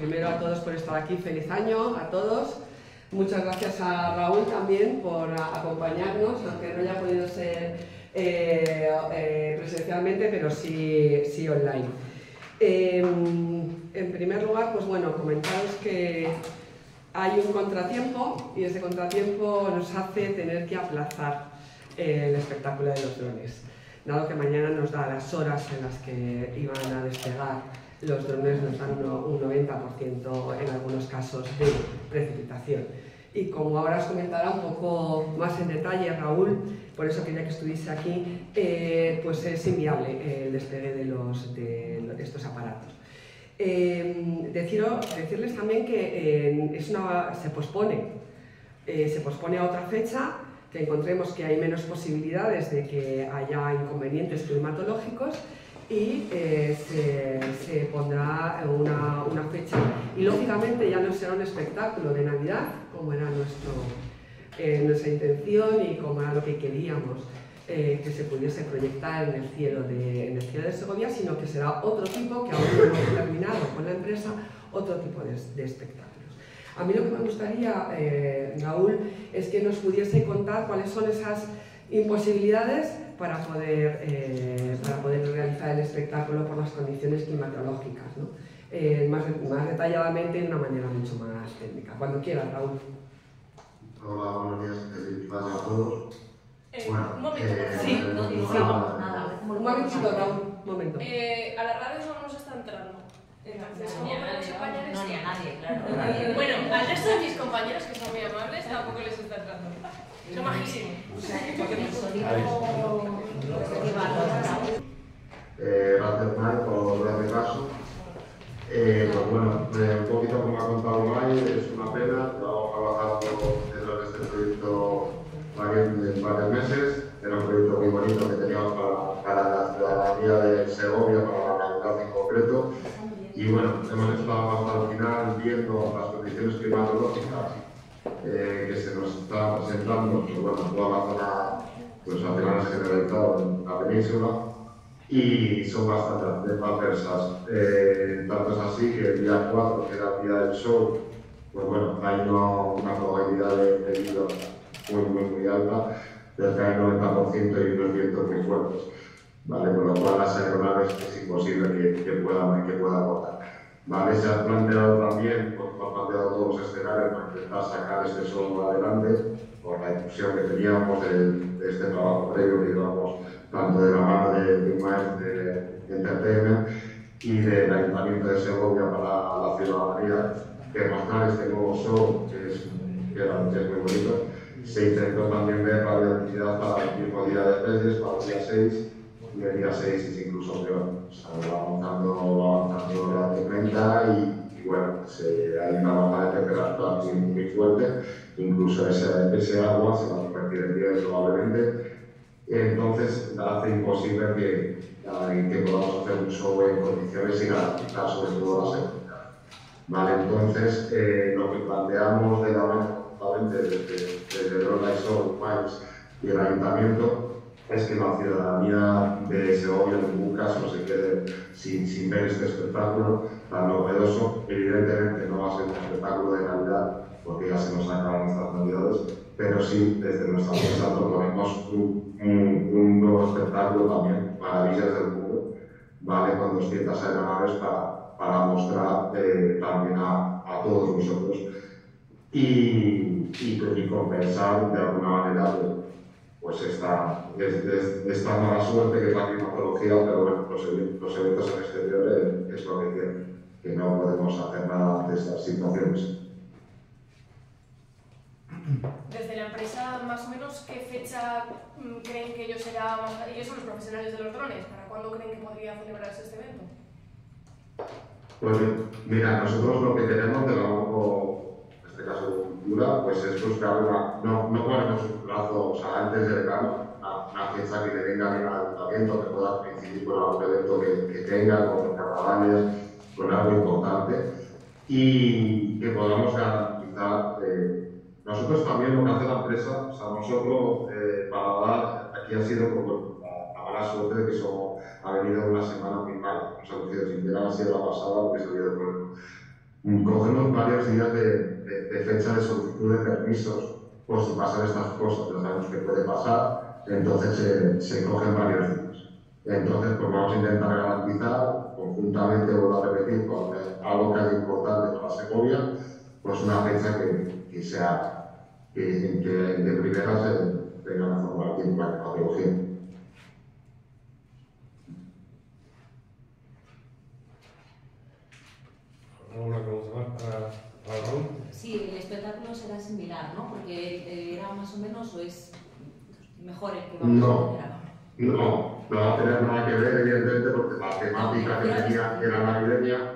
Primero a todos por estar aquí, feliz año a todos. Muchas gracias a Raúl también por acompañarnos, aunque no haya podido ser eh, eh, presencialmente, pero sí, sí online. Em, en primer lugar, pues bueno, comentaros que hay un contratiempo y ese contratiempo nos hace tener que aplazar el espectáculo de los drones, dado que mañana nos da las horas en las que iban a despegar los drones nos dan un 90% en algunos casos de precipitación. Y como ahora os comentará un poco más en detalle Raúl, por eso quería que estuviese aquí, eh, pues es inviable el despegue de, los, de estos aparatos. Eh, decirles también que eh, se pospone, se pospone a otra fecha, que encontremos que hay menos posibilidades de que haya inconvenientes climatológicos y eh, se, pondrá una, una, fecha. Y lógicamente ya no será un espectáculo de Navidad, como era nuestro, eh, nuestra intención y como era lo que queríamos eh, que se pudiese proyectar en el, cielo de, en el cielo de Segovia, sino que será otro tipo, que aún no hemos terminado con la empresa, otro tipo de, de espectáculos. A mí lo que me gustaría, Raúl, es que nos pudiese contar cuáles son esas imposibilidades para poder, eh, para poder realizar el espectáculo por las condiciones climatológicas, ¿no? eh, más, más, detalladamente de una manera mucho más técnica. Cuando quieras, Raúl. Hola, buenos días, a todos. Eh, bueno, un momento, eh, sí, no digo nada. Un momentito, Raúl, un momento. Eh, a las radios no nos está entrando. No, ni a nadie, no, ni a nadie, claro. bueno, al resto de mis compañeros, que son muy amables, tampoco les está entrando. Son majísimos. Eh, gracias, Mike, por darme caso. Eh, pues bueno, eh, un poquito como ha contado Mike, es una pena, estamos trabajando dentro de este proyecto varios, varios meses, era un proyecto muy bonito que teníamos para, para la ciudadanía de Segovia, para la comunidad en concreto, y bueno, hemos estado hasta el final viendo las condiciones climatológicas eh, que se nos está presentando, pues bueno, toda la zona pues al final es generalizado en la península y son bastante adversas. Eh, tanto es así que el día 4, que era el día del show, pues bueno, hay una, probabilidad de, de muy, muy, muy alta, cerca del 90% y unos vientos muy fuertes. ¿vale? Con lo cual las aeronaves es imposible que, que puedan, que puedan volar. ¿Vale? Se han planteado también, pues, han planteado todos los escenarios para intentar sacar este solo adelante, por la discusión que teníamos de, de este trabajo previo, digamos, tanto de la mano de, de maestro de Entertainment y del Ayuntamiento de Segovia para la ciudadanía, que mostrar este nuevo show, que es, que, que es muy bonito. Se intentó también ver la viabilidad para el mismo día de Reyes, para el día 6, día 6 es incluso peor. O sea, va avanzando, va avanzando la tormenta y, y bueno, se, hay una baja de temperatura muy, muy fuerte, incluso ese, ese agua se va a convertir en hielo probablemente. Entonces hace imposible que, que podamos hacer un show en condiciones y garantizar sobre todo la seguridad. Vale, entonces eh, lo que planteamos de la mano desde, desde Show, Miles y el Ayuntamiento es que la ciudadanía de Segovia en ningún caso se quede sin, sin ver este espectáculo tan novedoso. Evidentemente no va a ser un espectáculo de Navidad porque ya se nos acaban nuestras navidades, pero sí desde nuestra empresa proponemos un, un, un, nuevo espectáculo también, Maravillas del Mundo, ¿vale? con 200 aeronaves para, para mostrar eh, también a, a, todos nosotros y, y, y compensar de alguna manera pues esta, esta mala suerte que es la climatología, pero bueno, los, los eventos en exterior es lo que tienen, que no podemos hacer nada ante estas situaciones. Desde la empresa, más o menos, ¿qué fecha creen que ellos será ellos son los profesionales de los drones? ¿Para cuándo creen que podría celebrarse este evento? Pues mira, nosotros lo que tenemos de caso cultura, pues es buscar una, no, no ponemos un plazo, o sea, antes del verano, una, una, fecha que le venga bien al ayuntamiento, que pueda coincidir con algún evento que, que tenga, con carnavales, con algo importante, y que podamos garantizar. Eh, nosotros también lo que hace la empresa, o sea, nosotros, eh, para dar, aquí ha sido como la, la mala suerte de que somos, ha venido una semana muy mala, o sea, si hubiera sido la pasada, hubiese habido problema cogemos varios días de, fecha de solicitud de permisos por si pasan estas cosas, ya sabemos que puede pasar, entonces se cogen varios días. Entonces, pues vamos a intentar garantizar, conjuntamente, vuelvo a repetir, con algo que es importante para Segovia, pues una fecha que, que sea, que, que de primera se tenga la forma de la. ¿Alguna pregunta más para? Sí, el espectáculo será similar, ¿no? Porque era más o menos o es mejor el que vamos no. a no, no va a tener nada que ver, evidentemente, porque la temática que tenía era navideña,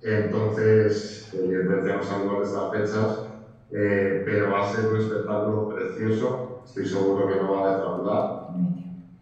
entonces, evidentemente, ya no sabemos de estas fechas, eh, pero va a ser un espectáculo precioso, estoy seguro que no va a defraudar.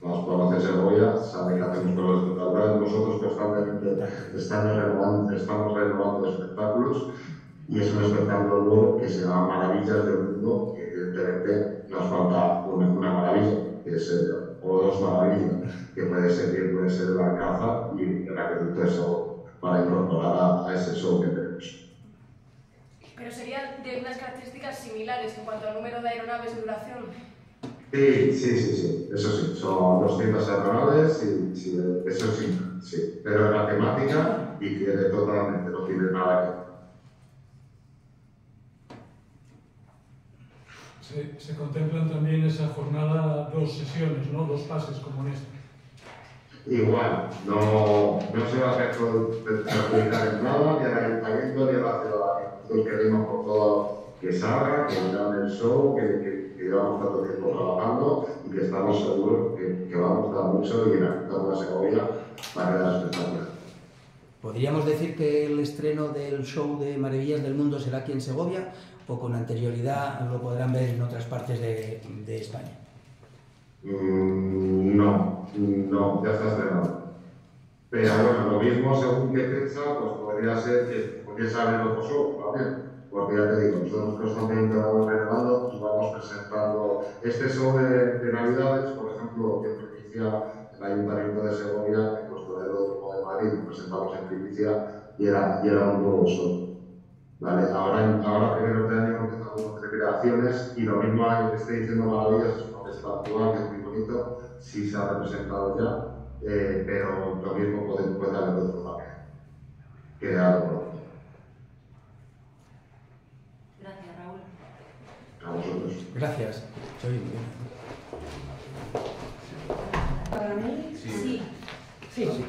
Las poblaciones de Segovia saben que hacemos con los espectáculos, nosotros constantemente estamos renovando, estamos renovando espectáculos y es un espectáculo nuevo que se llama Maravillas del Mundo, que evidentemente nos falta una, una maravilla, que es el o dos maravillas, que puede ser que puede ser la caza y el acueducto eso para incorporar a, ese show que tenemos. Pero sería de unas características similares en cuanto al número de aeronaves de duración. Sí, sí, sí, sí, eso sí, son 200 aeronaves y sí, eso sí, sí, pero la temática difiere totalmente, no tiene nada ver. se, contemplan también en esa jornada dos sesiones, ¿no? dos pases como en esta. Igual, no, no se va a perjudicar en nada, ni al ayuntamiento ni a la ciudadanía. Queremos por todo que salga, que vean el show, que, que, que, llevamos tanto tiempo trabajando y que estamos seguros que, que vamos a dar mucho y que la una Segovia va a quedar espectacular. ¿Podríamos decir que el estreno del show de Maravillas del Mundo será aquí en Segovia o con anterioridad lo podrán ver en otras partes de, de España? Mm, no, no, ya está estrenado. Pero bueno, lo mismo según qué fecha, pues podría ser que, porque saben otro show también. Porque ya te digo, nosotros constantemente vamos renovando y vamos presentando este show de, de Navidades, por ejemplo, que primicia el Ayuntamiento de Segovia, nuestro aeródromo de Madrid, lo presentamos en primicia y era, y era un nuevo show. ¿Vale? Ahora, ahora primero de año empezamos con recreaciones y lo mismo que estoy diciendo maravillas, es una está actual, que es muy bonito, sí se ha representado ya, eh, pero lo mismo puede, puede haber otro también. Que algo. Gracias, Raúl. A vosotros. Gracias. Soy ¿Para mí? Sí. Sí. sí. sí.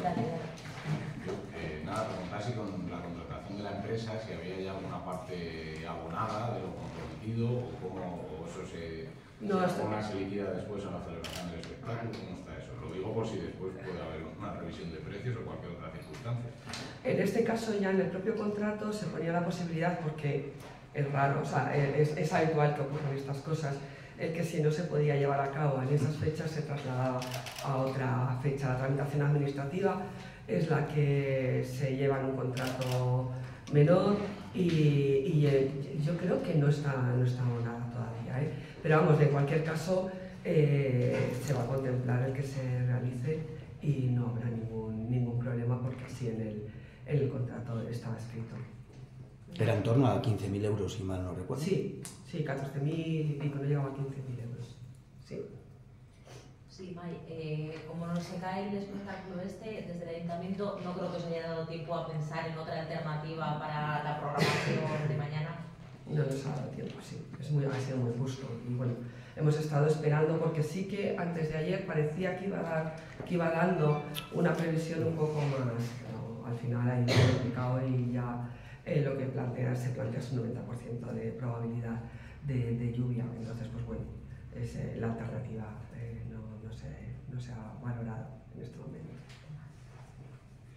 Eh, nada, preguntar si con la si había ya alguna parte abonada de lo comprometido o cómo o eso se, no, se, hasta... se liquida después en la celebración del espectáculo, ¿cómo está eso? Lo digo por si después puede haber una revisión de precios o cualquier otra circunstancia. En este caso ya en el propio contrato se ponía la posibilidad, porque es raro, o sea, es, es habitual que ocurran estas cosas, el que si no se podía llevar a cabo en esas fechas se trasladaba a otra fecha. La tramitación administrativa es la que se lleva en un contrato menor y, eh, yo creo que no está, no está nada todavía. ¿eh? Pero vamos, de cualquier caso eh, se va a contemplar el que se realice y no habrá ningún, ningún problema porque así en el, en el contrato estaba escrito. Era en torno a 15.000 euros, si mal no recuerdo. Sí, sí, 14.000 y pico, no llegaba a 15.000 euros. Sí. May, eh, como no se cae el espectáculo este, desde el ayuntamiento no creo que os haya dado tiempo a pensar en otra alternativa para la programación de mañana. No nos ha dado tiempo, sí. Es muy, ha sido muy justo. Y bueno, hemos estado esperando porque sí que antes de ayer parecía que iba, a dar, que iba dando una previsión un poco más, pero al final ido complicado y ya eh, lo que plantea, se plantea es un 90% de probabilidad de, de, lluvia. Entonces, pues bueno, es eh, la alternativa no se ha valorado en este momento.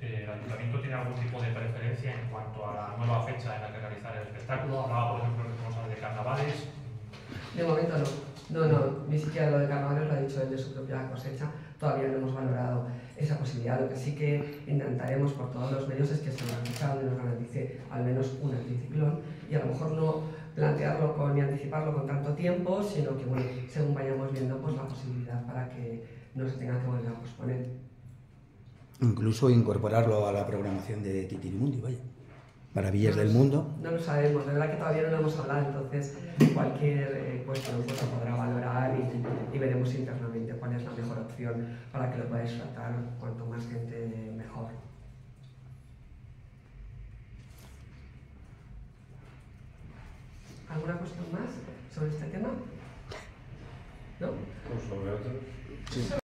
Eh, ¿El ayuntamiento tiene algún tipo de preferencia en cuanto a la nueva fecha en la que realizar el espectáculo? Hablaba, por ejemplo, de cosas de carnavales. De momento no. No, no, ni siquiera lo de carnavales lo ha dicho él de su propia cosecha. Todavía no hemos valorado esa posibilidad. Lo que sí que intentaremos por todos los medios es que se nos garantice al menos un anticiclón y a lo mejor no plantearlo con, ni anticiparlo con tanto tiempo, sino que bueno, según vayamos viendo pues, la posibilidad para que no se tenga que volver a posponer. Incluso incorporarlo a la programación de Titirimundi, vaya. Maravillas del mundo. No lo sabemos, la verdad que todavía no lo hemos hablado, entonces cualquier eh, cuestión pues, podrá valorar y, y, veremos internamente cuál es la mejor opción para que lo podáis tratar cuanto más gente mejor. ¿Alguna cuestión más sobre este tema? ¿No? sobre otro. Sí.